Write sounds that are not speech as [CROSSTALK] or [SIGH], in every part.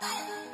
来。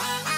Hey! [LAUGHS]